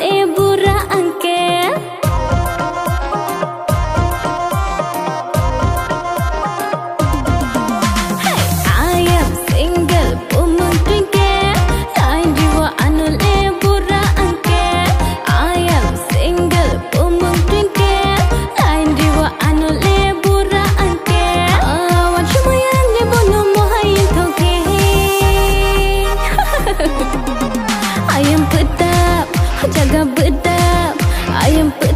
Omang twinkle I am.